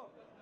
Claro.